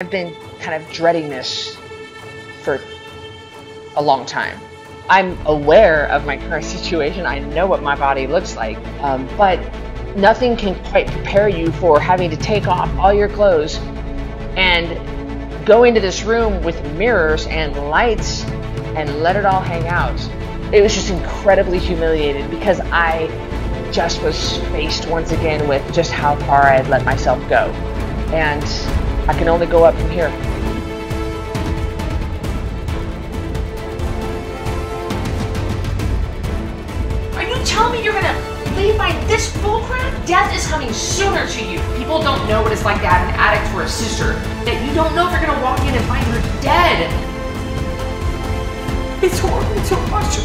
I've been kind of dreading this for a long time. I'm aware of my current situation. I know what my body looks like, um, but nothing can quite prepare you for having to take off all your clothes and go into this room with mirrors and lights and let it all hang out. It was just incredibly humiliated because I just was faced once again with just how far I had let myself go. And I can only go up from here. Are you telling me you're gonna leave by this bullcrap? Death is coming sooner to you. People don't know what it's like to have an addict for a sister. That you don't know if you're gonna walk in and find her dead. It's horrible to watch